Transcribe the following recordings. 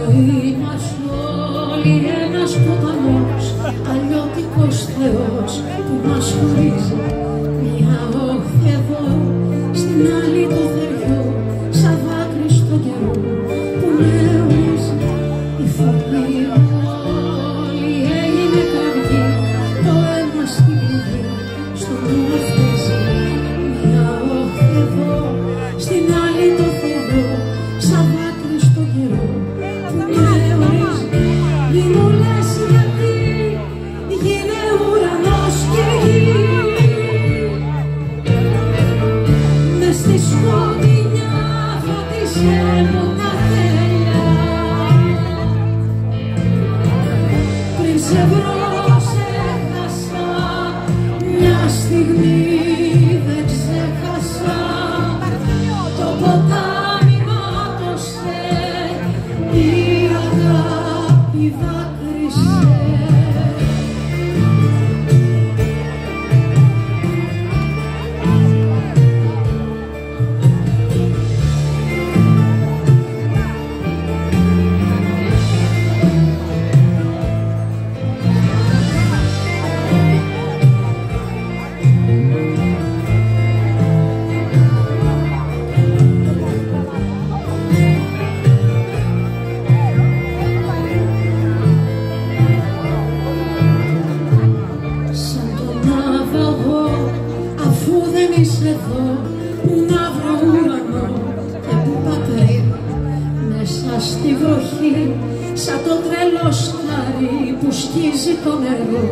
ζωή μας όλοι ένας ποταμός αλλιώτικος Θεός που μας χωρίζει. Μια όχθη εδώ στην άλλη το θεριό σκοτεινιά φώτισε μου τα τέλεια Πριν σε βρω σε χάσα μια στιγμή εδώ που να βρω ουρανό και που πατρίδα μέσα στη βροχή σαν το τρελό σκάρι που σκίζει το νερό.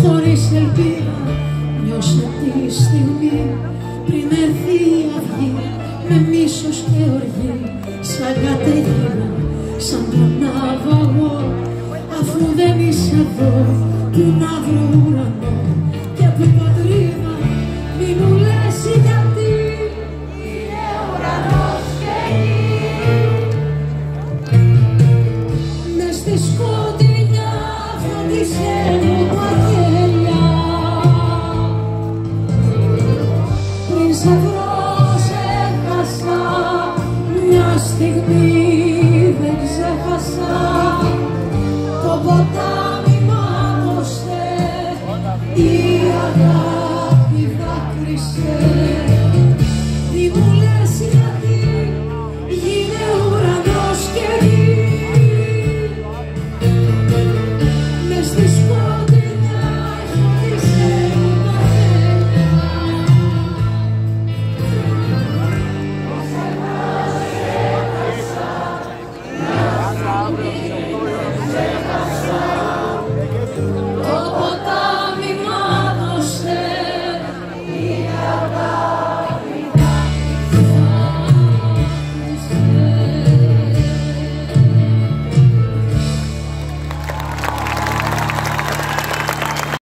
Χωρίς ελπίδα νιώσε τη στιγμή πριν έρθει η αυγή με μίσος και οργή σαν καταιγίδα σαν τον ναυαγό αφού δεν είσαι εδώ που να βρω ουρανό και που πατρίδα castigo